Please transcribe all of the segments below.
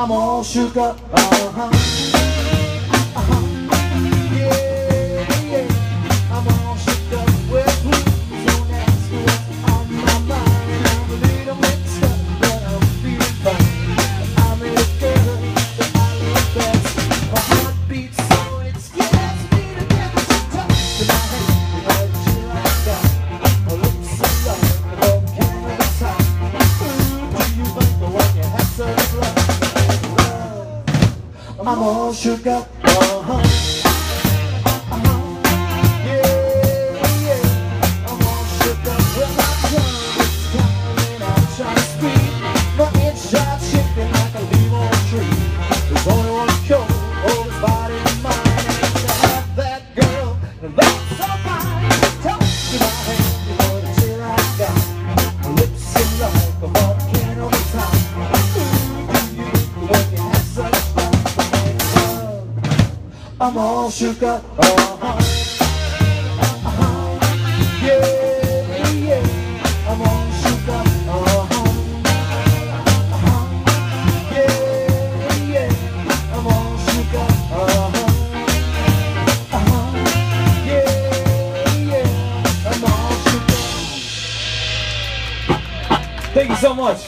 あもう主か I'm all shook up. Uh-huh. I'm all shook up. Uh-huh. Uh-huh. Yeah, yeah, I'm all shook up. Uh-huh. Uh-huh. Yeah, yeah, I'm all shook up. Uh-huh. Uh-huh. Yeah, yeah, I'm all shook up. Thank you so much.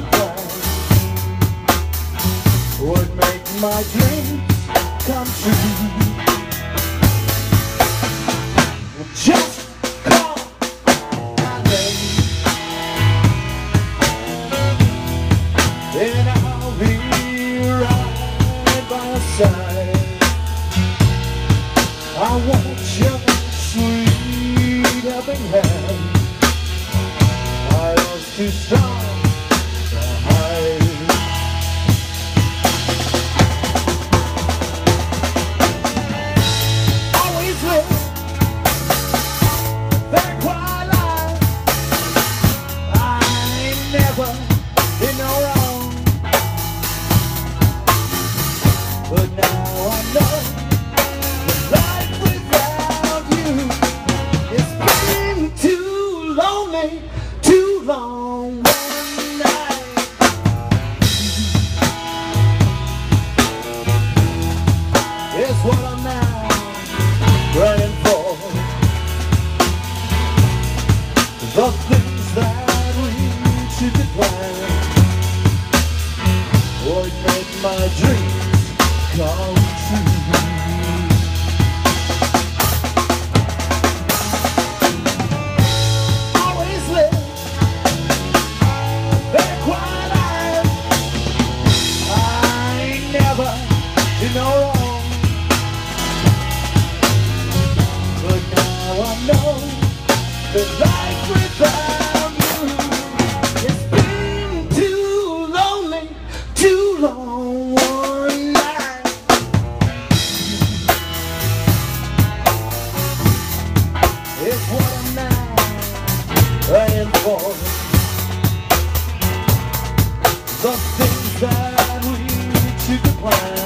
the would make my dreams come true. Just call my name, and I'll be right by your side. I want your sweet loving hand. I. the things that lead to decline would make my dreams come true. Always quiet. I never no wrong, but now I know that. and for the things that we need to plan.